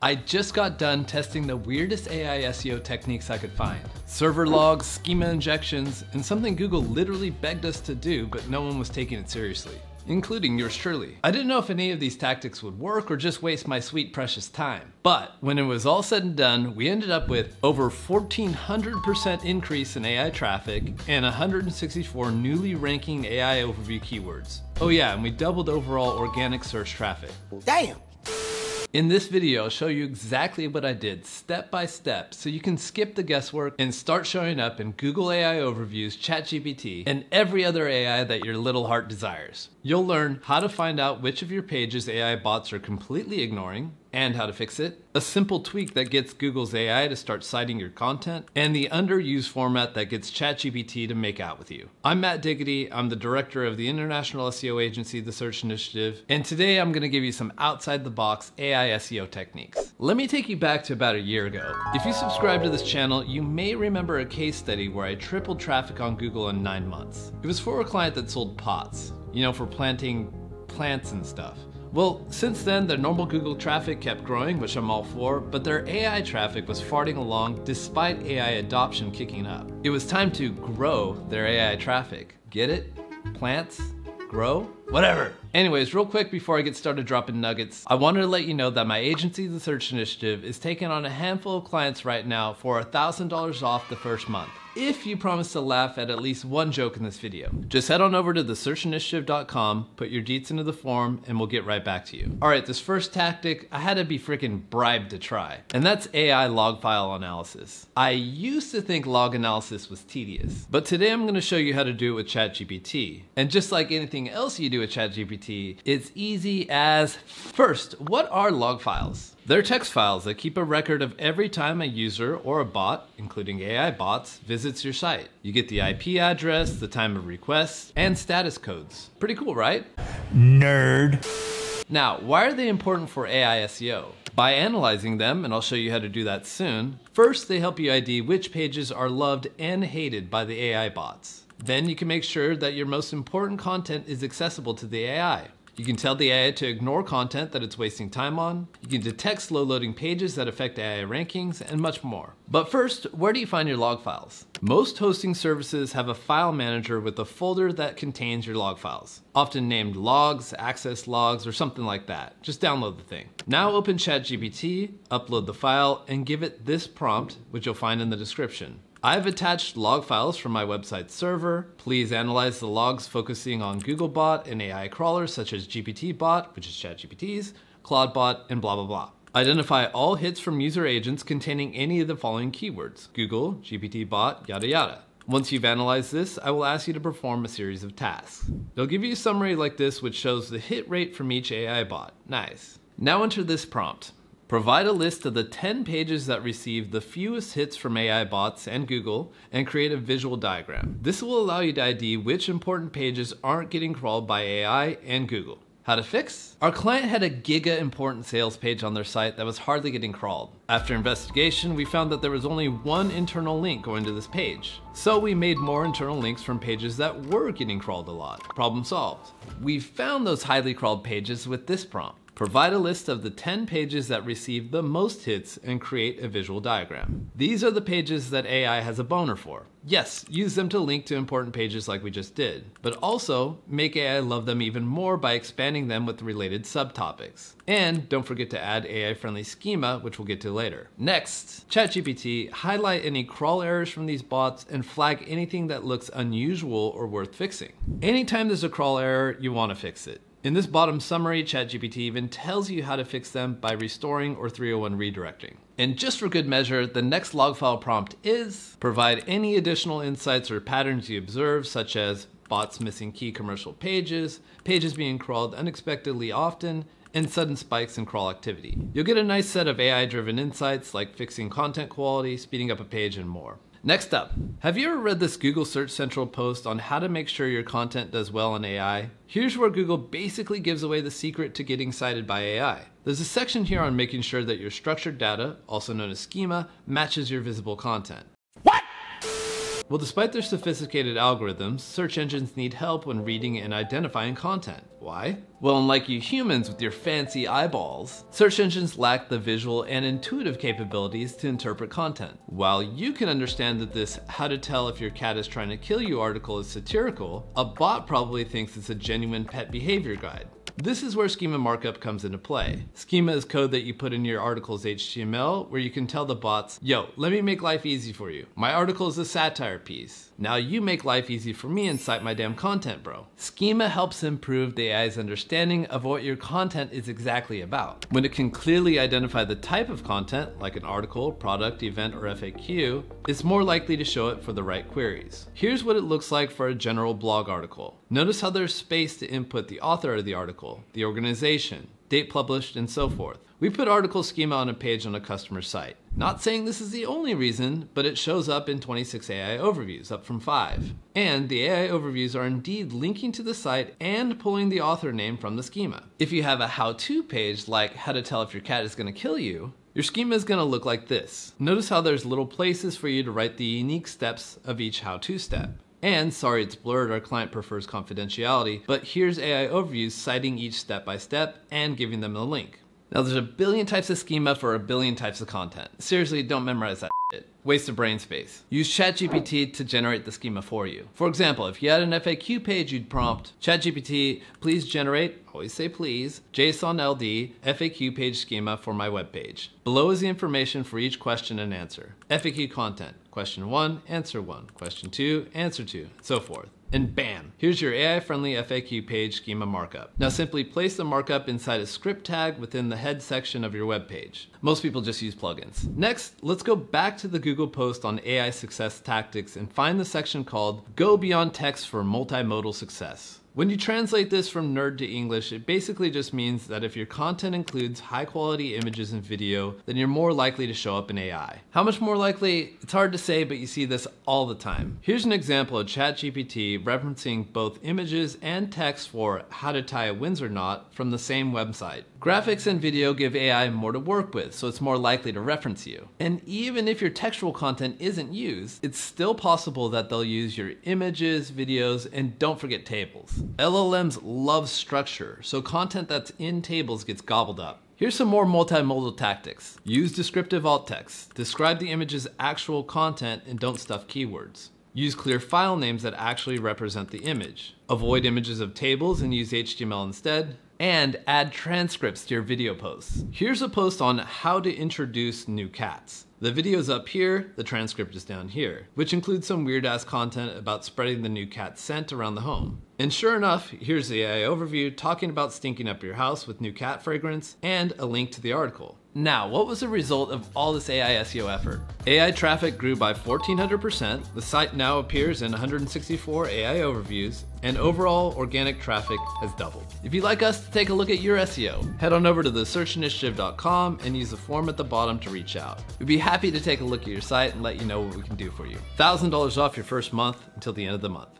I just got done testing the weirdest AI SEO techniques I could find. Server logs, schema injections, and something Google literally begged us to do, but no one was taking it seriously including yours truly. I didn't know if any of these tactics would work or just waste my sweet precious time. But when it was all said and done, we ended up with over 1400% increase in AI traffic and 164 newly ranking AI overview keywords. Oh yeah, and we doubled overall organic search traffic. Damn! In this video, I'll show you exactly what I did step by step so you can skip the guesswork and start showing up in Google AI Overviews, ChatGPT, and every other AI that your little heart desires. You'll learn how to find out which of your pages AI bots are completely ignoring, and how to fix it, a simple tweak that gets Google's AI to start citing your content, and the underused format that gets ChatGPT to make out with you. I'm Matt Diggity, I'm the director of the international SEO agency, The Search Initiative, and today I'm gonna give you some outside the box AI SEO techniques. Let me take you back to about a year ago. If you subscribe to this channel, you may remember a case study where I tripled traffic on Google in nine months. It was for a client that sold pots, you know, for planting plants and stuff. Well, since then, their normal Google traffic kept growing, which I'm all for, but their AI traffic was farting along despite AI adoption kicking up. It was time to grow their AI traffic. Get it? Plants? Grow? Whatever. Anyways, real quick before I get started dropping nuggets, I wanted to let you know that my agency, The Search Initiative, is taking on a handful of clients right now for $1,000 off the first month if you promise to laugh at at least one joke in this video. Just head on over to thesearchinitiative.com, put your deets into the form, and we'll get right back to you. All right, this first tactic, I had to be freaking bribed to try, and that's AI log file analysis. I used to think log analysis was tedious, but today I'm gonna show you how to do it with ChatGPT. And just like anything else you do with ChatGPT, it's easy as first, what are log files? They're text files that keep a record of every time a user or a bot, including AI bots, visits your site. You get the IP address, the time of request, and status codes. Pretty cool, right? Nerd. Now, why are they important for AI SEO? By analyzing them, and I'll show you how to do that soon, first they help you ID which pages are loved and hated by the AI bots. Then you can make sure that your most important content is accessible to the AI. You can tell the AI to ignore content that it's wasting time on. You can detect slow loading pages that affect AI rankings and much more. But first, where do you find your log files? Most hosting services have a file manager with a folder that contains your log files, often named logs, access logs, or something like that. Just download the thing. Now open ChatGPT, upload the file, and give it this prompt, which you'll find in the description. I've attached log files from my website server. Please analyze the logs focusing on Googlebot and AI crawlers such as GPTBot, which is ChatGPT's, ClaudeBot, and blah blah blah. Identify all hits from user agents containing any of the following keywords, Google, GPTBot, yada yada. Once you've analyzed this, I will ask you to perform a series of tasks. They'll give you a summary like this which shows the hit rate from each AI bot. Nice. Now enter this prompt. Provide a list of the 10 pages that received the fewest hits from AI bots and Google and create a visual diagram. This will allow you to ID which important pages aren't getting crawled by AI and Google. How to fix? Our client had a giga important sales page on their site that was hardly getting crawled. After investigation, we found that there was only one internal link going to this page. So we made more internal links from pages that were getting crawled a lot. Problem solved. We found those highly crawled pages with this prompt. Provide a list of the 10 pages that receive the most hits and create a visual diagram. These are the pages that AI has a boner for. Yes, use them to link to important pages like we just did, but also make AI love them even more by expanding them with related subtopics. And don't forget to add AI-friendly schema, which we'll get to later. Next, ChatGPT, highlight any crawl errors from these bots and flag anything that looks unusual or worth fixing. Anytime there's a crawl error, you want to fix it. In this bottom summary, ChatGPT even tells you how to fix them by restoring or 301 redirecting. And just for good measure, the next log file prompt is provide any additional insights or patterns you observe, such as bots missing key commercial pages, pages being crawled unexpectedly often, and sudden spikes in crawl activity. You'll get a nice set of AI driven insights like fixing content quality, speeding up a page, and more. Next up, have you ever read this Google Search Central post on how to make sure your content does well in AI? Here's where Google basically gives away the secret to getting cited by AI. There's a section here on making sure that your structured data, also known as schema, matches your visible content. Well, despite their sophisticated algorithms, search engines need help when reading and identifying content. Why? Well, unlike you humans with your fancy eyeballs, search engines lack the visual and intuitive capabilities to interpret content. While you can understand that this how to tell if your cat is trying to kill you article is satirical, a bot probably thinks it's a genuine pet behavior guide. This is where schema markup comes into play. Schema is code that you put in your article's HTML where you can tell the bots, yo, let me make life easy for you. My article is a satire piece. Now you make life easy for me and cite my damn content, bro. Schema helps improve the AI's understanding of what your content is exactly about. When it can clearly identify the type of content, like an article, product, event, or FAQ, it's more likely to show it for the right queries. Here's what it looks like for a general blog article. Notice how there's space to input the author of the article, the organization, date published, and so forth. We put article schema on a page on a customer site. Not saying this is the only reason, but it shows up in 26 AI overviews, up from 5. And the AI overviews are indeed linking to the site and pulling the author name from the schema. If you have a how-to page like how to tell if your cat is going to kill you, your schema is going to look like this. Notice how there's little places for you to write the unique steps of each how-to step. And sorry it's blurred, our client prefers confidentiality, but here's AI overviews citing each step by step and giving them the link. Now there's a billion types of schema for a billion types of content. Seriously, don't memorize that shit. Waste of brain space. Use ChatGPT to generate the schema for you. For example, if you had an FAQ page, you'd prompt ChatGPT, please generate, always say please, JSON LD FAQ page schema for my web page. Below is the information for each question and answer. FAQ content. Question one, answer one. Question two, answer two, and so forth and bam, here's your AI-friendly FAQ page schema markup. Now simply place the markup inside a script tag within the head section of your web page. Most people just use plugins. Next, let's go back to the Google post on AI success tactics and find the section called Go Beyond Text for Multimodal Success. When you translate this from nerd to English, it basically just means that if your content includes high quality images and video, then you're more likely to show up in AI. How much more likely? It's hard to say, but you see this all the time. Here's an example of ChatGPT referencing both images and text for how to tie a Windsor knot from the same website. Graphics and video give AI more to work with, so it's more likely to reference you. And even if your textual content isn't used, it's still possible that they'll use your images, videos, and don't forget tables. LLMs love structure, so content that's in tables gets gobbled up. Here's some more multimodal tactics. Use descriptive alt text. Describe the image's actual content and don't stuff keywords. Use clear file names that actually represent the image. Avoid images of tables and use HTML instead and add transcripts to your video posts. Here's a post on how to introduce new cats. The video's up here, the transcript is down here, which includes some weird ass content about spreading the new cat scent around the home. And sure enough, here's the AI overview talking about stinking up your house with new cat fragrance and a link to the article. Now, what was the result of all this AI SEO effort? AI traffic grew by 1400%, the site now appears in 164 AI overviews, and overall organic traffic has doubled. If you'd like us to take a look at your SEO, head on over to thesearchinitiative.com and use the form at the bottom to reach out. We'd be happy to take a look at your site and let you know what we can do for you. $1,000 off your first month until the end of the month.